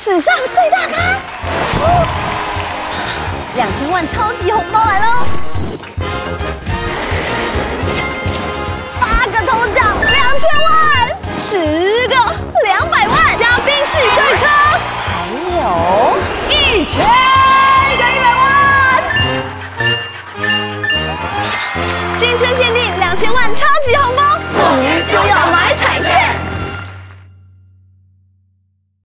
史上最大咖，两千万超级红包来喽！八个头奖两千万，十个两百万，嘉宾试车车，还有一千个一百万，金春限定两千万超级红。